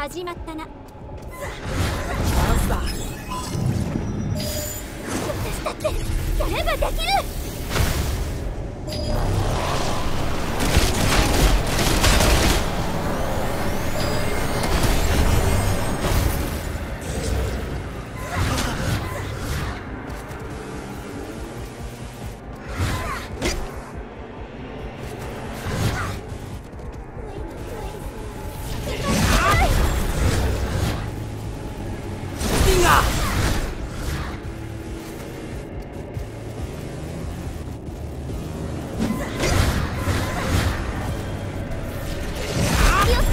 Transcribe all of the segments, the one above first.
始まったな。チャンスだ私だってやればできる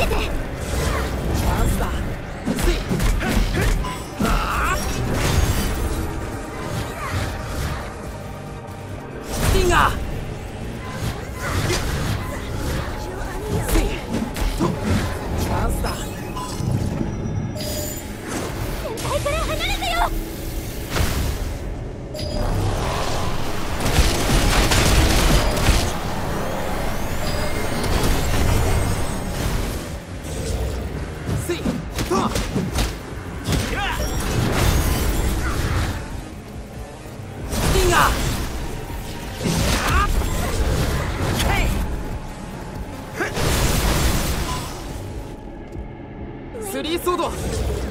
けてチャンスだスイあスティンガー。チャンスだ先輩から離れてよ。スリーソード。